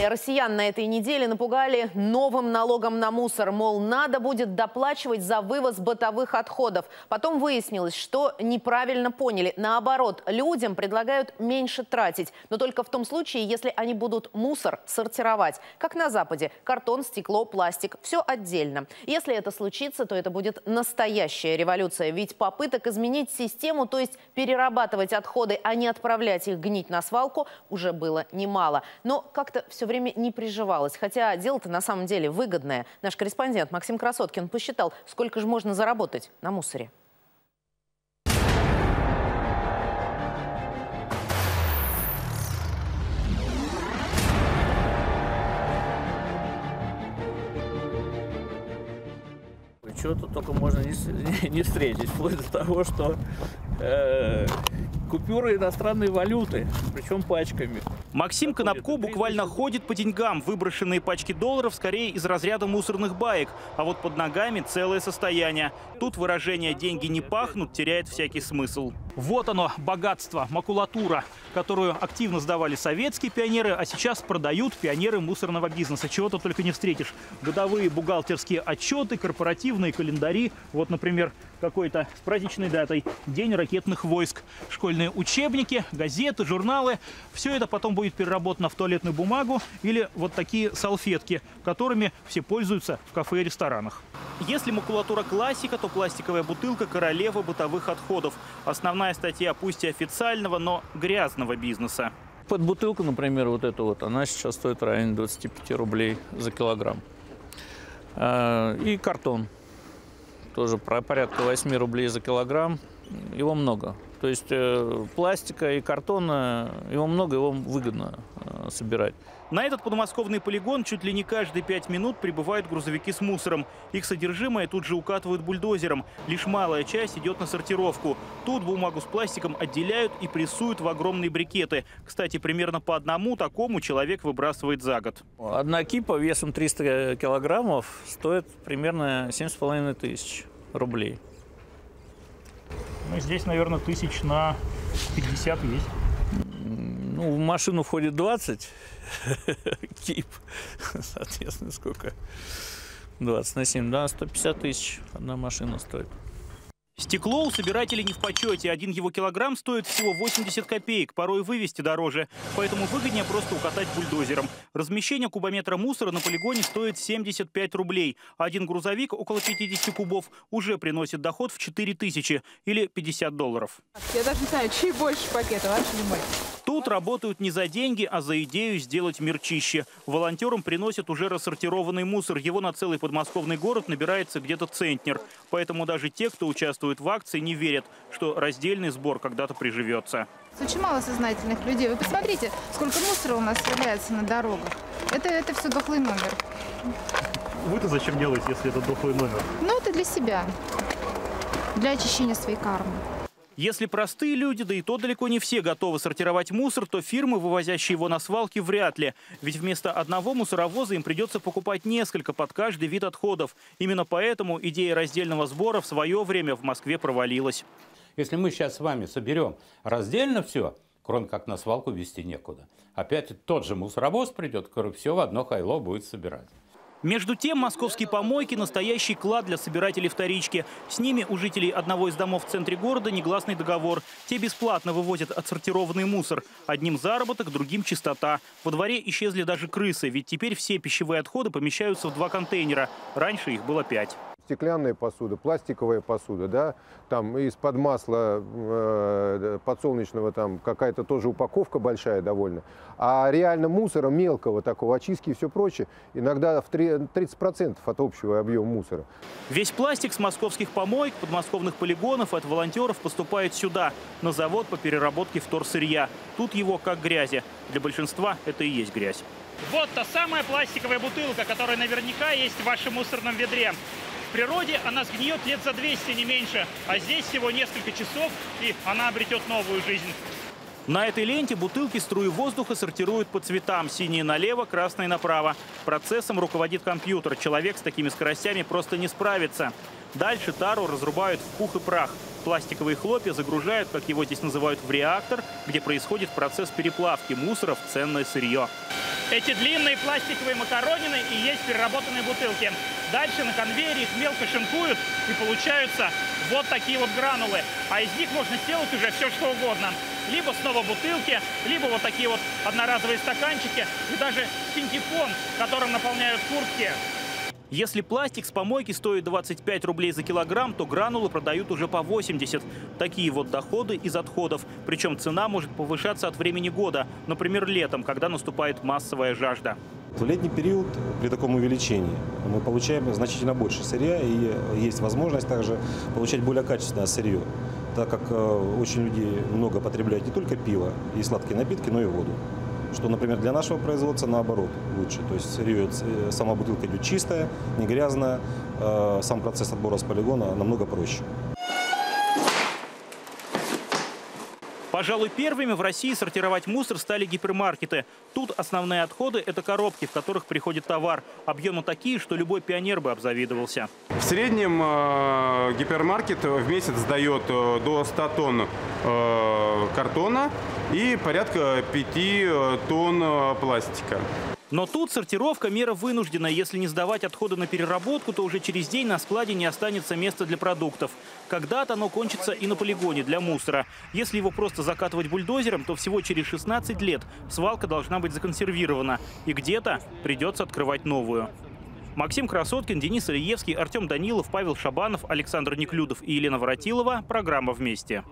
Далее россиян на этой неделе напугали новым налогом на мусор. Мол, надо будет доплачивать за вывоз бытовых отходов. Потом выяснилось, что неправильно поняли. Наоборот, людям предлагают меньше тратить. Но только в том случае, если они будут мусор сортировать. Как на Западе. Картон, стекло, пластик. Все отдельно. Если это случится, то это будет настоящая революция. Ведь попыток изменить систему, то есть перерабатывать отходы, а не отправлять их гнить на свалку, уже было немало. Но как-то все время не приживалось. Хотя дело-то на самом деле выгодное. Наш корреспондент Максим Красоткин посчитал, сколько же можно заработать на мусоре. Чего тут только можно не, не встретить, вплоть до того, что э, купюры иностранной валюты, причем пачками. Максим Конопко буквально ходит по деньгам. Выброшенные пачки долларов скорее из разряда мусорных баек, а вот под ногами целое состояние. Тут выражение «деньги не пахнут» теряет всякий смысл. Вот оно, богатство, макулатура, которую активно сдавали советские пионеры, а сейчас продают пионеры мусорного бизнеса. Чего тут только не встретишь. Годовые бухгалтерские отчеты, корпоративные календари. Вот, например, какой-то с праздничной датой День ракетных войск. Школьные учебники, газеты, журналы. Все это потом будет переработано в туалетную бумагу или вот такие салфетки, которыми все пользуются в кафе и ресторанах. Если макулатура классика, то пластиковая бутылка – королева бытовых отходов. Основная статья пусть и официального, но грязного бизнеса. Под бутылку, например, вот эта вот, она сейчас стоит в районе 25 рублей за килограмм. А, и картон. Тоже порядка 8 рублей за килограмм. Его много. То есть э, пластика и картона, его много, его выгодно э, собирать. На этот подмосковный полигон чуть ли не каждые пять минут прибывают грузовики с мусором. Их содержимое тут же укатывают бульдозером. Лишь малая часть идет на сортировку. Тут бумагу с пластиком отделяют и прессуют в огромные брикеты. Кстати, примерно по одному такому человек выбрасывает за год. Одна кипа весом 300 килограммов стоит примерно 7,5 тысяч рублей. Ну, здесь, наверное, тысяч на 50 есть. Ну, в машину входит 20 кип. Соответственно, сколько? 20 на 7, да, 150 тысяч одна машина стоит. Стекло у собирателей не в почете. Один его килограмм стоит всего 80 копеек, порой вывести дороже. Поэтому выгоднее просто укатать бульдозером. Размещение кубометра мусора на полигоне стоит 75 рублей. Один грузовик, около 50 кубов, уже приносит доход в 4 тысячи или 50 долларов. Я даже не знаю, чьи больше пакетов, ваш или мой? Тут работают не за деньги, а за идею сделать мир чище. Волонтерам приносят уже рассортированный мусор. Его на целый подмосковный город набирается где-то центнер. Поэтому даже те, кто участвует в акции, не верят, что раздельный сбор когда-то приживется. Очень мало сознательных людей. Вы посмотрите, сколько мусора у нас валяется на дорогах. Это, это все дохлый номер. Вы-то зачем делаете, если это дохлый номер? Ну, это для себя. Для очищения своей кармы. Если простые люди, да и то далеко не все готовы сортировать мусор, то фирмы, вывозящие его на свалки, вряд ли. Ведь вместо одного мусоровоза им придется покупать несколько под каждый вид отходов. Именно поэтому идея раздельного сбора в свое время в Москве провалилась. Если мы сейчас с вами соберем раздельно все, кроме как на свалку вести некуда, опять тот же мусоровоз придет, который все в одно хайло будет собирать. Между тем, московские помойки – настоящий клад для собирателей вторички. С ними у жителей одного из домов в центре города негласный договор. Те бесплатно вывозят отсортированный мусор. Одним заработок, другим чистота. Во дворе исчезли даже крысы, ведь теперь все пищевые отходы помещаются в два контейнера. Раньше их было пять стеклянная посуда, пластиковая посуда, да, там из-под масла э, подсолнечного там какая-то тоже упаковка большая довольно. А реально мусора мелкого такого, очистки и все прочее, иногда в 30% от общего объема мусора. Весь пластик с московских помоек, подмосковных полигонов от волонтеров поступает сюда, на завод по переработке вторсырья. Тут его как грязи. Для большинства это и есть грязь. Вот та самая пластиковая бутылка, которая наверняка есть в вашем мусорном ведре. В природе она сгниет лет за 200, не меньше, а здесь всего несколько часов, и она обретет новую жизнь. На этой ленте бутылки струи воздуха сортируют по цветам. Синие налево, красные направо. Процессом руководит компьютер. Человек с такими скоростями просто не справится. Дальше тару разрубают в пух и прах. Пластиковые хлопья загружают, как его здесь называют, в реактор, где происходит процесс переплавки мусора в ценное сырье. Эти длинные пластиковые макаронины и есть переработанные бутылки. Дальше на конвейере их мелко шинкуют и получаются вот такие вот гранулы. А из них можно сделать уже все что угодно. Либо снова бутылки, либо вот такие вот одноразовые стаканчики и даже синтепон, которым наполняют куртки. Если пластик с помойки стоит 25 рублей за килограмм, то гранулы продают уже по 80. Такие вот доходы из отходов. Причем цена может повышаться от времени года. Например, летом, когда наступает массовая жажда. В летний период при таком увеличении мы получаем значительно больше сырья и есть возможность также получать более качественное сырье, так как э, очень люди много потребляют не только пиво и сладкие напитки, но и воду что, например, для нашего производства наоборот лучше. То есть сырье, э, сама бутылка идет чистая, не грязная, э, сам процесс отбора с полигона намного проще. Пожалуй, первыми в России сортировать мусор стали гипермаркеты. Тут основные отходы – это коробки, в которых приходит товар. Объемы такие, что любой пионер бы обзавидовался. В среднем э, гипермаркет в месяц сдает э, до 100 тонн э, картона и порядка 5 э, тонн э, пластика. Но тут сортировка – мера вынужденная. Если не сдавать отходы на переработку, то уже через день на складе не останется места для продуктов. Когда-то оно кончится и на полигоне для мусора. Если его просто закатывать бульдозером, то всего через 16 лет свалка должна быть законсервирована. И где-то придется открывать новую. Максим Красоткин, Денис Ильевский, Артем Данилов, Павел Шабанов, Александр Неклюдов и Елена Воротилова. Программа «Вместе».